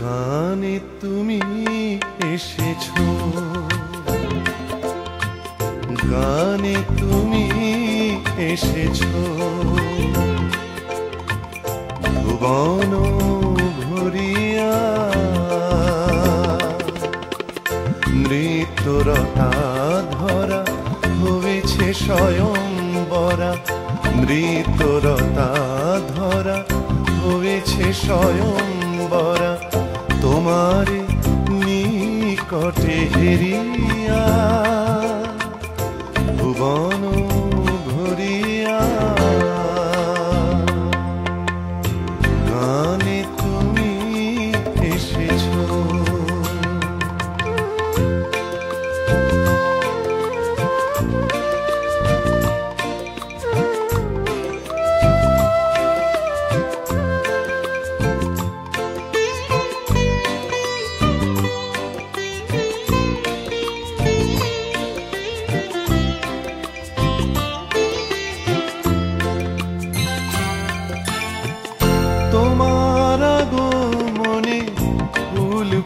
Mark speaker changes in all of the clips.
Speaker 1: গানে তুমি এসেছ। গানে তুমি এসেছ। ভুবন ভরিয়া নৃত্যরতা ধরা হয়েছে স্বয়ংবরা নৃত্যরতা ধরা হয়েছে স্বয়ংবরা নিকটে হেরিয়া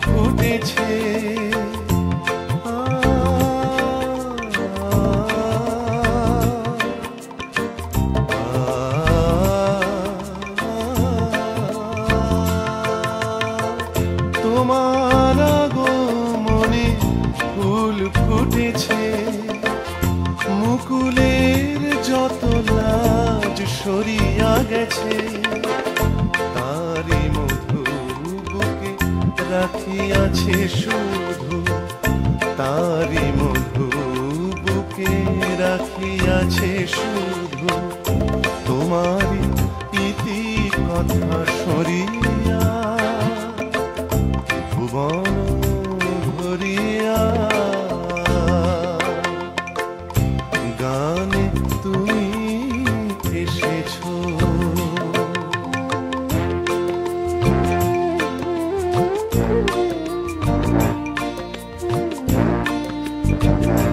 Speaker 1: ফুটেছে। তোমার আগমনে ফুল ফুটেছে। মুকুলের যত লাজ সরিয়া গেছে। রাখিয়াছে শুধু তারি মধু বুকে রাখিয়াছে শুধু। তোমারি ইতি কথা সরিয়া, ভুবন ভরিয়া। গানে তুমি এসেছ। তোমার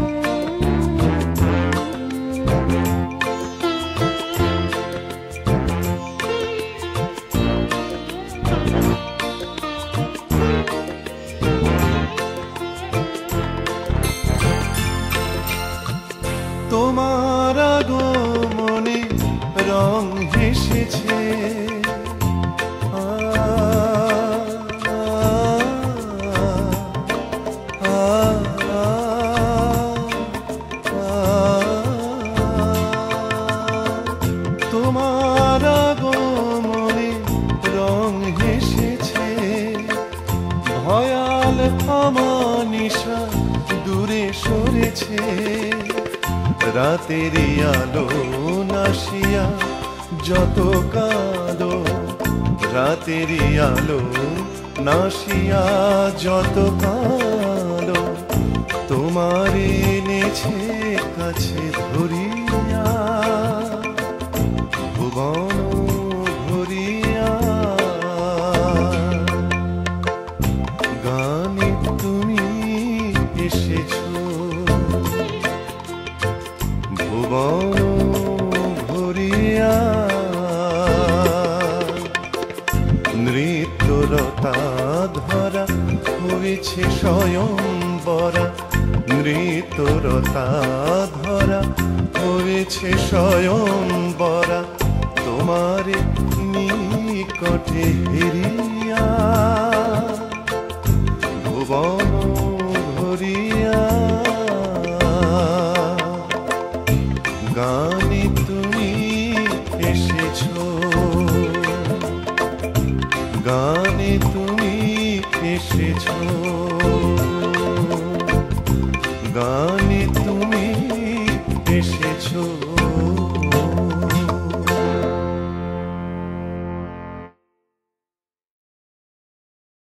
Speaker 1: রাতের আলো নাশিয়া যত কালো রাতের আলো নাশিয়া যত কালো তোমার এনেছে কাছে ধরিয়া ভুবন ভুবন ভরিয়া নৃত্যরতা ধরা হয়েছে স্বয়ংবরা নৃত্যরতা ধরা হয়েছে স্বয়ংবরা তোমার নিকটে হেরিয়া। ভুবন ভরিয়া এসেছ গানে তুমি এসে